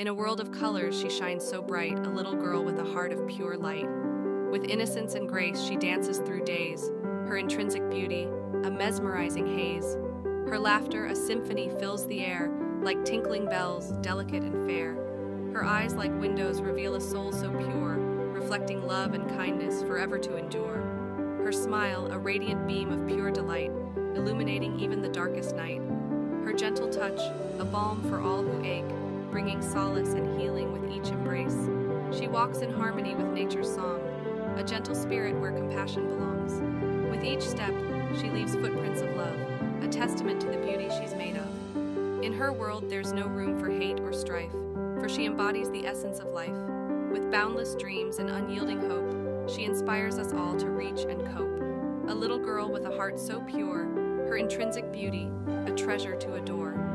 In a world of colors, she shines so bright, a little girl with a heart of pure light. With innocence and grace, she dances through days, her intrinsic beauty, a mesmerizing haze. Her laughter, a symphony, fills the air, like tinkling bells, delicate and fair. Her eyes, like windows, reveal a soul so pure, reflecting love and kindness forever to endure. Her smile, a radiant beam of pure delight, illuminating even the darkest night. Her gentle touch, a balm for all who ache, bringing solace and healing with each embrace. She walks in harmony with nature's song, a gentle spirit where compassion belongs. With each step, she leaves footprints of love, a testament to the beauty she's made of. In her world, there's no room for hate or strife, for she embodies the essence of life. With boundless dreams and unyielding hope, she inspires us all to reach and cope. A little girl with a heart so pure, her intrinsic beauty, a treasure to adore.